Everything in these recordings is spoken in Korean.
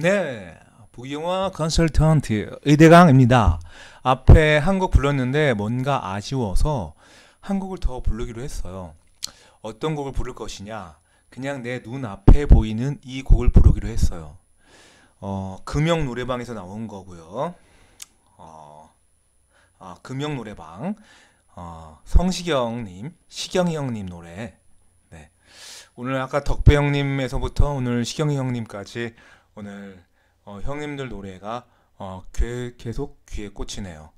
네, 부영화 컨설턴트 의대강입니다. 앞에 한곡 불렀는데 뭔가 아쉬워서 한 곡을 더 부르기로 했어요. 어떤 곡을 부를 것이냐? 그냥 내 눈앞에 보이는 이 곡을 부르기로 했어요. 어, 금영 노래방에서 나온 거고요. 어, 아, 금영 노래방. 어, 성시경님, 시경이 형님 노래. 네. 오늘 아까 덕배 형님에서부터 오늘 시경이 형님까지 오늘 어, 형님들 노래가 어, 귀, 계속 귀에 꽂히네요.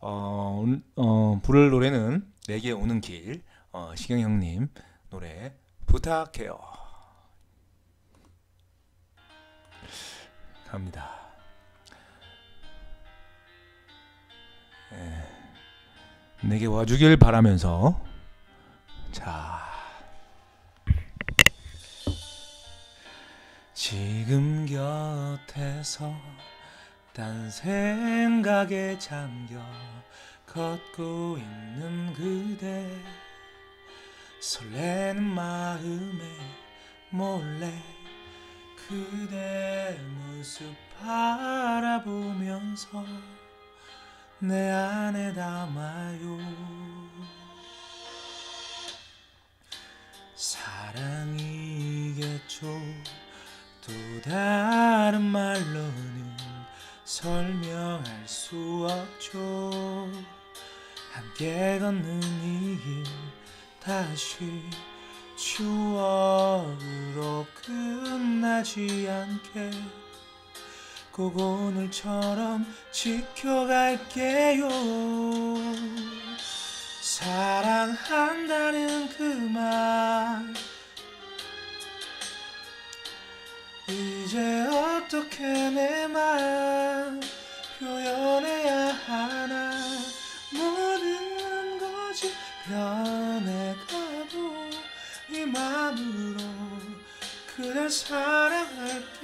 어, 오늘, 어, 부를 노래는 내게 오는 길 어, 시경 형님 노래 부탁해요. 갑니다. 예, 내게 와주길 바라면서 곁에서 딴 생각에 잠겨 걷고 있는 그대. 설레는 마음에 몰래 그대 모습 바라보면서 내 안에 담아요. 사랑이겠죠. 또다 른 말로는 설명할 수 없죠. 함께 걷는 이 길 다시 추억으로 끝나지 않게 꼭 오늘처럼 지켜갈게요. 사랑한다는 그말 어떻게 내맘 표현해야 하나? 모든 것이 변해가도 이 마음으로 그댈 사랑할게요.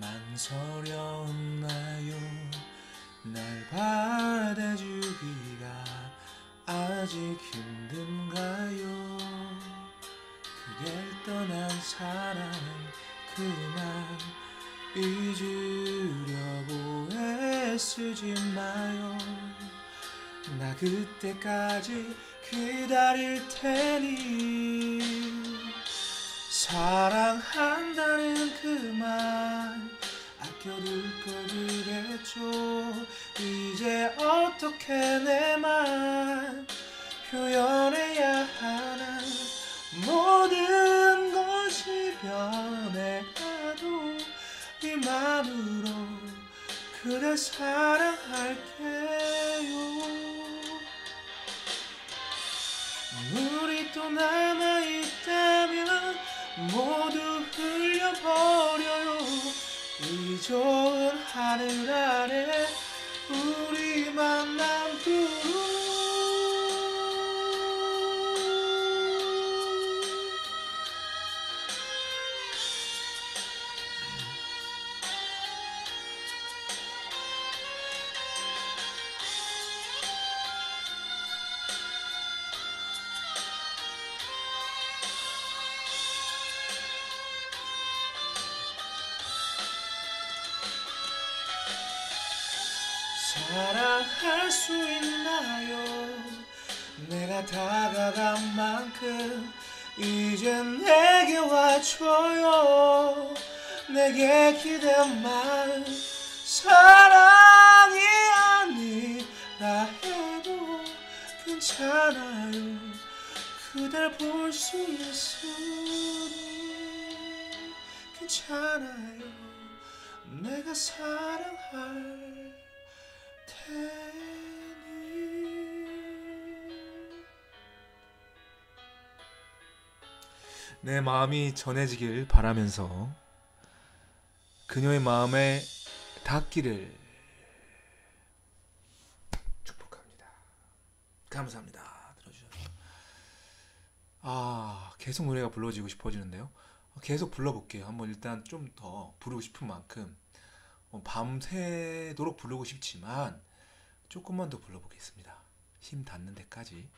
만서렸나요? 날 받아주기가 아직 힘든가요 사랑 그만 잊으려고 애쓰지 마요. 나 그때까지 기다릴 테니. 사랑한다는 그만 아껴둘 걸 그랬죠. 이제 어떻게 내 맘 표현해야 하나 그댈 사랑할게요. 물이 또 남아있다면 모두 흘려버려요. 이 좋은 하늘 아래 사랑할 수 있나요? 내가 다가간 만큼 이제 내게 와줘요. 내게 기댄 마음 사랑이 아니라 해도 괜찮아요. 그댈 볼 수 있으니 괜찮아요. 내가 사랑할 내 마음이 전해지길 바라면서 그녀의 마음에 닿기를 축복합니다. 감사합니다. 들어주셔서 아 계속 노래가 불러지고 싶어지는데요. 계속 불러볼게요. 한번 일단 좀 더 부르고 싶은 만큼 어, 밤새도록 부르고 싶지만 조금만 더 불러보겠습니다. 힘 닿는 데까지.